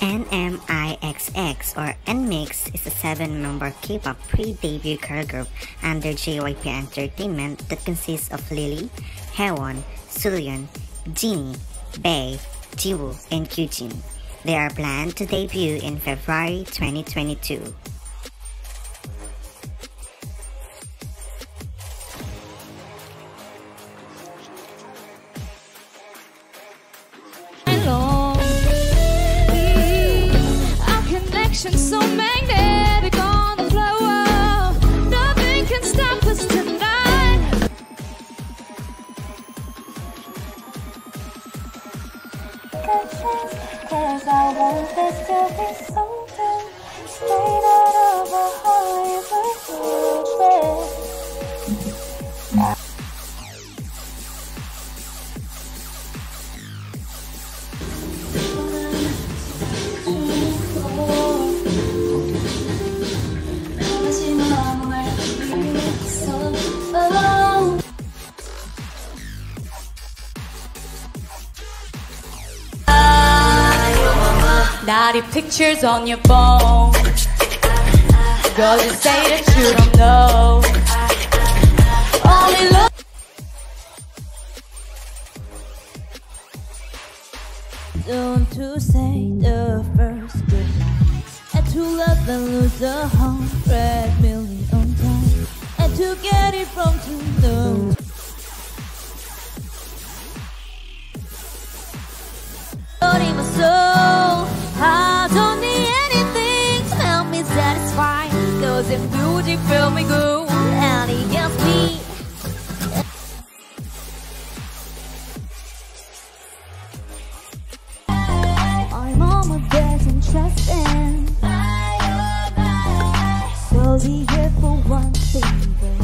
NMIXX or NMIX is a seven-member K-pop pre-debut girl group under JYP Entertainment that consists of Lily, Haewon, Sullyoon, Jinni, Bae, Jiwoo, and Kyujin. They are planned to debut in February 2022. Cause I want this to be something straight out Naughty pictures on your phone. Girl, you say that you don't know. Only look. Don't to say the first goodnight And to love and lose a hundred million times And to get it from to Trust in Bye, oh, bye. Solely here for one thing.